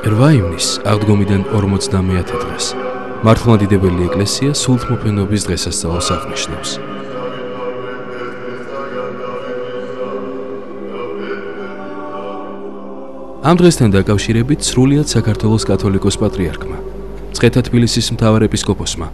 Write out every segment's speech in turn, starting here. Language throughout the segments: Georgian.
8 ივნის აღდგომიდან 50-მეათე დღეს მართლმადიდებელი ეკლესია სულთმოფენობის დღესასწაულს აღნიშნავს. ამ დღესთან დაკავშირებით სრულიად საქართველოს კათოლიკოს პატრიარქმა ცხეთა თბილისის მთავარ ეპისკოპოსმა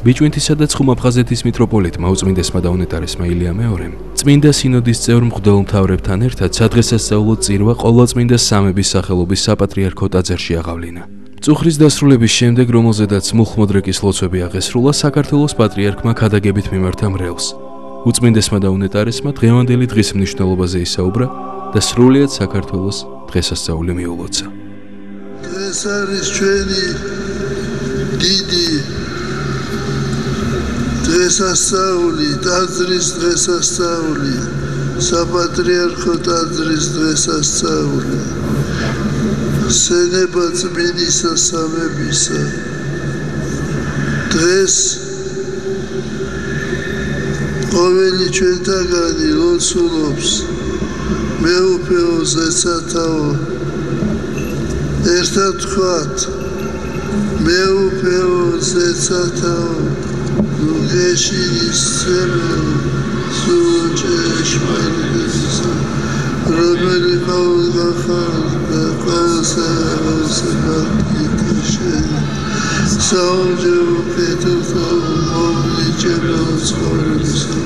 ბიჭვინთისა და ცხუმაფხაზეთის მიტროპოლიტმა უწმინდესმა და უნეტარესმა ილია მეორემ წმინდა სინოდის წევრ მღვდელმთავრებთან ერთად სადღესასწაულო წირვა ყოვლადწმინდა სამების სახელობის საპატრიარქო ტაძარში აღავლინა. წუხრის დასრულების შემდეგ, რომელზედაც მუხმოდრეკის ლოცვები აღესრულა, საქართველოს პატრიარქმა ქადაგებით მიმართა მრევლს. უწმინდესმა და უნეტარესმა დღევანდელი დღის მნიშვნელობაზე ისაუბრა და სრულიად საქართველოს დღესასწაული მიულოცა. ეს არის ჩვენი დიდი დღესასწაული, ტაძრის დღესასწაული, საპატრიარქო ტაძრის დღესასწაული. სენება წმინდისა სამებისა. დღეს ყოველი ჩვენთაგანი ლოცულობს მეუფეო ზესათაო ერთად თქვათ მეუფეო گوزشی سرم سو چشمن گزم ربل قوز فرد قوس عاصمت کشن سوج و فتت و مال جلاز خورسن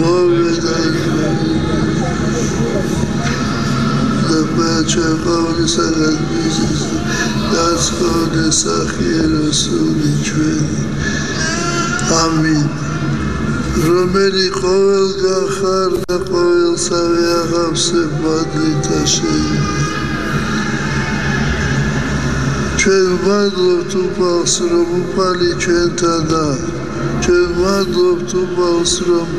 مال دنگن بچه قول ამინ რომელი ყოველ გახარ და ყოველსავე აღავსე ბადლითა შენ ჩვენ ვადლობთ უფალს რომ უფალი ჩვენთანა ჩვენ ვადლობთ უფალს რომ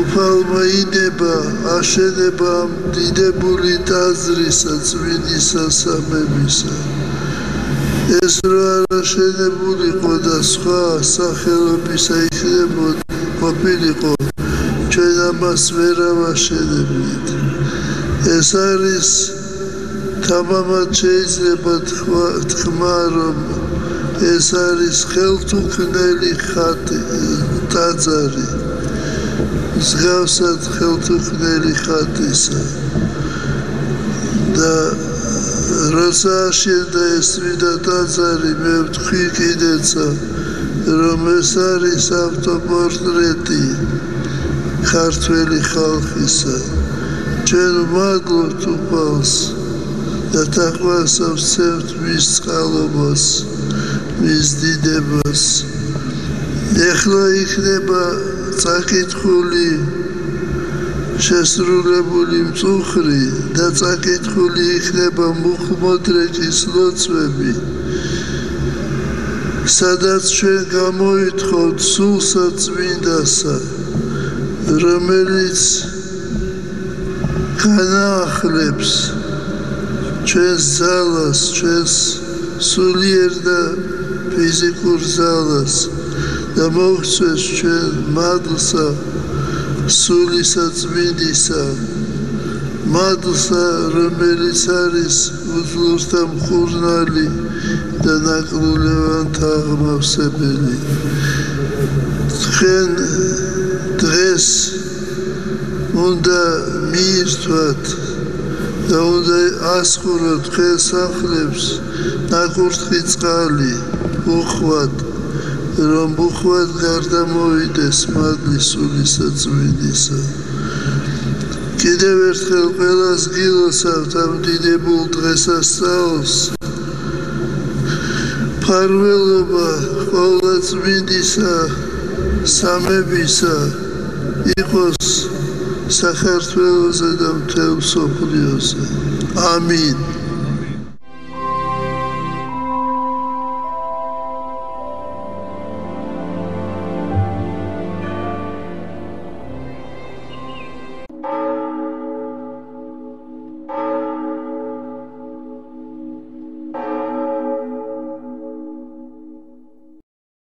უფალმა იდება აშენება დიდებული ტაძრისა წმინდისა სამებისა ეს რა არაშენებულიყო და სხვა სახელობისა იქნებოდა ყოფილიყო. ჩვენ ამას ვერ ავაშენებდით ეს არის თამამად შეიძლება თქვა რომ ეს არის ხელთუქმნელი ხატი ტაძარი. მსგავსად ხელთუქმნელი ხატისა. და როცა შედა ეს ვიდა ტაძარი მე ვთქვი კიდეცა რომ ეს არის ავტოპორტრეტი ქართველი ხალხისა. ჩვენ ვმადლობთ უფალს და თაყვანს ვცემთ მის წყალობას მის დიდებას. ეხლა იქნება წაკითხული შესრულებული მწუხრი და წაკითხული იქნება მუხმოდრეკის ლოცვები. სადაც ჩვენ გამოითხოვთ სულსა წმინდასა რომელიც განახლებს ჩვენს ძალას ჩვენს სულიერ და ფიზიკურ ძალას და მოგვწევს ჩვენ მადლსა სულისა წმინდისა მადლსა რომელიც არის უძლურთა მხურნალი და ნაკრულევანთა აღმავსებელი თქვენ დღეს უნდა მიირთვათ და უნდა ასხუროთ თქვენ სახლებს ნაკურთხი წყალი უხვად რომ ბუხვად გარდა მოვიდეს მადლის სულისა წმინდისა კიდევ ერთხელ ყველას გილოსავთ ამ დიდებულ დღესასწაულს ფარველობა ყოვლა წმინდისა სამებისა იყოს საქართველოსა და მთელ მსოფლიოზე ამინ